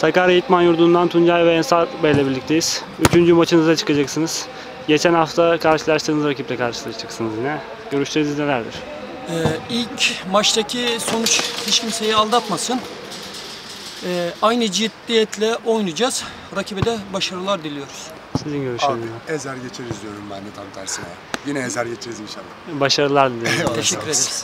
Sakarya İtman Yurdu'ndan Tuncay ve Ensar Bey ile birlikteyiz. Üçüncü maçınıza çıkacaksınız. Geçen hafta karşılaştığınız rakiple karşılaşacaksınız yine. Görüşleriniz nelerdir? Ee, ilk maçtaki sonuç hiç kimseyi aldatmasın. Ee, aynı ciddiyetle oynayacağız. Rakibe de başarılar diliyoruz. Sizin Abi ezer geçeriz diyorum ben de tam tersine. Yine ezer geçeriz inşallah. Başarılar diliyorum. Teşekkür ederiz.